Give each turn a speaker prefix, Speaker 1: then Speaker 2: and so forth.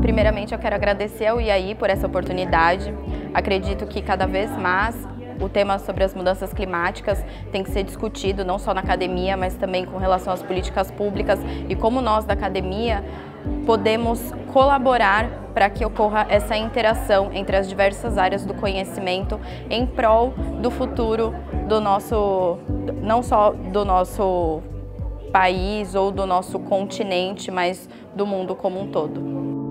Speaker 1: Primeiramente, eu quero agradecer ao IAI por essa oportunidade. Acredito que cada vez mais o tema sobre as mudanças climáticas tem que ser discutido não só na academia, mas também com relação às políticas públicas e como nós da academia podemos colaborar para que ocorra essa interação entre as diversas áreas do conhecimento em prol do futuro do nosso, não só do nosso país ou do nosso continente, mas do mundo como um todo.